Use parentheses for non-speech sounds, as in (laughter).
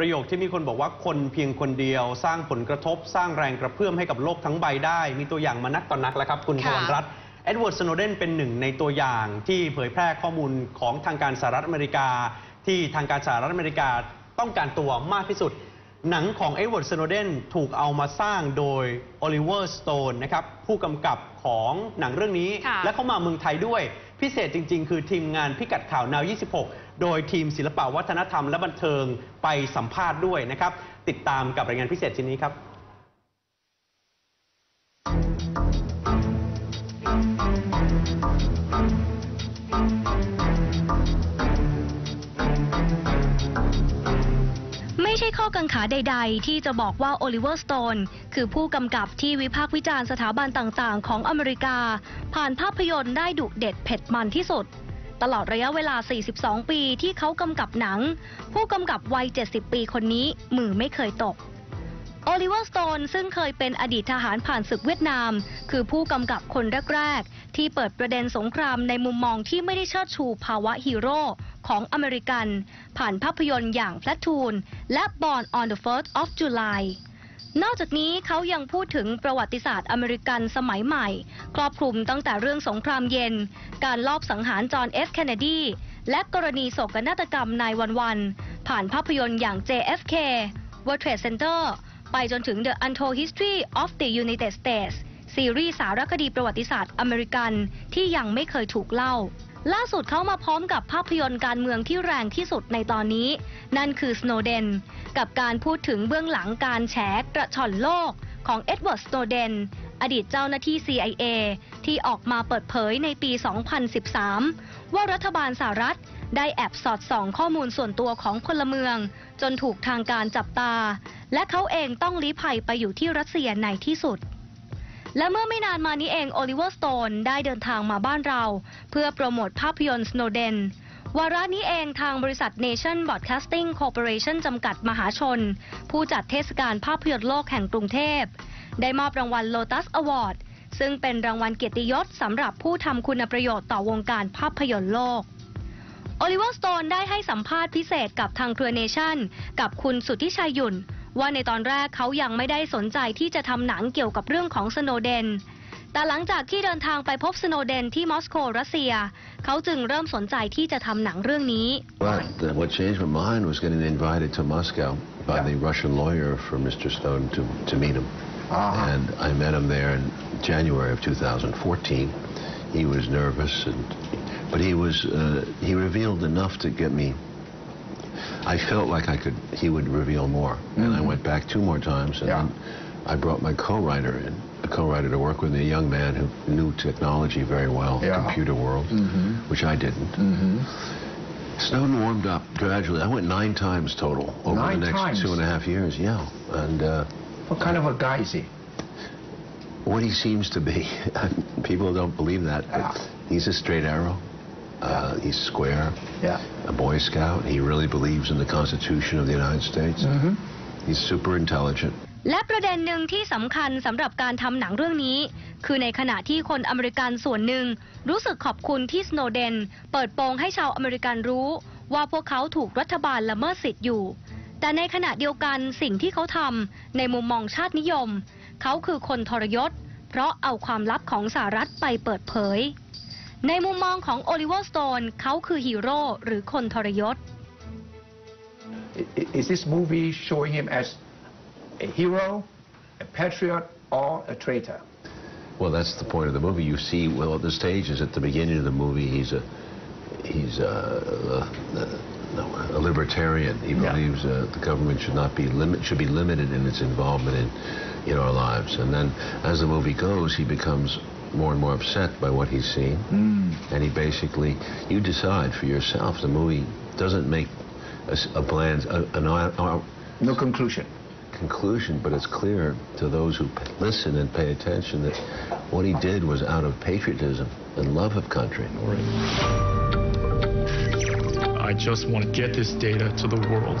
ประโยคที่มีคนบอกว่าคนเพียงคนเดียว สร้างผลกระทบ สร้างแรงกระเพื่อมให้กับโลกทั้งใบได้ มีตัวอย่างมานักต่อนนักแล้วครับ คุณพค่ะรรัตน์เอ็ดเวิร์ดสโนว์เดนเป็นหนึ่งในตัวอย่างที่เผยแพร่ข้อมูลของทางการสหรัฐอเมริกา ที่ทางการสหรัฐอเมริกาต้องการตัวมากที่สุด หนังของเอ็ดเวิร์ดสโนว์เดนถูกเอามาสร้างโดยโอลิเวอร์สโตนนะครับผู้กำกับของหนังเรื่องนี้ค่ะและเข้ามาเมืองไทยด้วย พิเศษจริง ๆ คือทีมงานพิกัดข่าวนาว26 โดยทีมศิลปวัฒนธรรมและบันเทิงไปสัมภาษณ์ด้วยนะครับ ติดตามกับรายงานพิเศษชิ้นนี้ครับไม่ใช่ข้อกังขาใด ๆ ที่จะบอกว่าโอลิเวอร์สโตนคือผู้กำกับที่วิพากษ์วิจารณ์สถาบันต่างๆ ของอเมริกา ผ่านภาพยนตร์ได้ดุเด็ดเผ็ดมันที่สุด ตลอดระยะเวลา 42 ปีที่เขากำกับหนัง ผู้กำกับวัย 70 ปีคนนี้มือไม่เคยตก โอลิเวอร์สโตนซึ่งเคยเป็นอดีตทหารผ่านศึกเวียดนาม คือผู้กำกับคนแรก ๆ ที่เปิดประเด็นสงครามในมุมมองที่ไม่ได้เชิดชูภาวะฮีโร่ของอเมริกัน ผ่านภาพยนตร์อย่าง Platoon และ Born on the 4th of July นอกจากนี้เขายังพูดถึงประวัติศาสตร์อเมริกันสมัยใหม่ ครอบคลุมตั้งแต่เรื่องสงครามเย็น การลอบสังหารจอห์นเอฟเคนเนดี และกรณีโศกนาฏกรรม nine one one ผ่านภาพยนตร์อย่าง JFK World Trade Center ไปจนถึง The Untold History of the United States ซีรีส์สารคดีประวัติศาสตร์อเมริกันที่ยังไม่เคยถูกเล่า ล่าสุดเขามาพร้อมกับภาพยนตร์การเมืองที่แรงที่สุดในตอนนี้ นั่นคือ Snowden กับการพูดถึงเบื้องหลังการแฉกระฉ่อนโลกของเอ็ดเวิร์ดสโนว์เดนอดีตเจ้าหน้าที่ CIA ที่ออกมาเปิดเผยในปี 2013 ว่ารัฐบาลสหรัฐได้แอบสอดส่องข้อมูลส่วนตัวของพลเมือง จนถูกทางการจับตา และเขาเองต้องลี้ภัยไปอยู่ที่รัสเซียในที่สุด และเมื่อไม่นานมานี้เองโอลิเวอร์สโตนได้เดินทางมาบ้านเรา เพื่อโปรโมทภาพยนตร์ Snowden วาระนี้เองทางบริษัท Nation Broadcasting Corporation จำกัดมหาชน ผู้จัดเทศกาลภาพยนตร์โลกแห่งกรุงเทพ ได้มอบรางวัล Lotus Award ซึ่งเป็นรางวัลเกียรติยศสำหรับผู้ทำคุณประโยชน์ต่อวงการภาพยนตร์โลก โอลิเวอร์สโตนได้ให้สัมภาษณ์พิเศษกับทางเครือเนชั่น กับคุณสุทธิชัยหยุ่น ว่าในตอนแรกเขายังไม่ได้สนใจที่จะทำหนังเกี่ยวกับเรื่องของสโนว์เดน แต่หลังจากที่เดินทางไปพบสโนเดนที่มอสโกรัสเซีย เขาจึงเริ่มสนใจที่จะทำหนังเรื่องนี้ Well, th- what changed my mind was getting invited to Moscow by the Russian lawyer for Mr. Snowden to, to meet him. Uh-huh. And I met him there in January of 2014. He was nervous, and but he was uh, he revealed enough to get me. I felt like I could. He would reveal more, and I mm-hmm. went back two more times, and Yeah. then I brought my co-writer in, a co-writer to work with me, a young man who knew technology very well, Yeah. computer world, mm-hmm. which I didn't. Mm-hmm. Snowden warmed up gradually. I went nine times total over Nine the next times? two and a half years. Yeah, and uh, What kind of a guy is he? what he seems to be, (laughs) people don't believe that. Yeah. he's a straight arrow. Uh, he's square. Yeah. A Boy Scout. He really believes in the Constitution of the United States. Mm-hmm. He's super intelligent. และประเด็นหนึ่งที่สำคัญสำหรับการทำหนังเรื่องนี้ คือในขณะที่คนอเมริกันส่วนหนึ่ง รู้สึกขอบคุณที่สโนว์เดน เปิดโปงให้ชาวอเมริกันรู้ ว่าพวกเขาถูกรัฐบาลละเมิดสิทธิ์อยู่ แต่ในขณะเดียวกันสิ่งที่เขาทำในมุมมองชาตินิยม เขาคือคนทรยศ เพราะเอาความลับของสหรัฐไปเปิดเผย ในมุมมองของโอลิเวอร์สโตนเขาคือฮีโร่หรือคนทรยศ I- i- Is this movie showing him as a hero, a patriot, or a traitor? Well, that's the point of the movie. You see, well, the stage is at the beginning of the movie. He's a he's a, a, no, a libertarian. He Yeah. believes uh, the government should not be limit should be limited in its involvement in in our lives. And then, as the movie goes, he becomes more and more upset by what he's seeing, and he basically you decide for yourself. The movie doesn't make a, s- a bland a, an, uh, No conclusion. conclusion, but it's clear to those who p- listen and pay attention that what he did was out of patriotism and love of country. I just want to get this data to the world.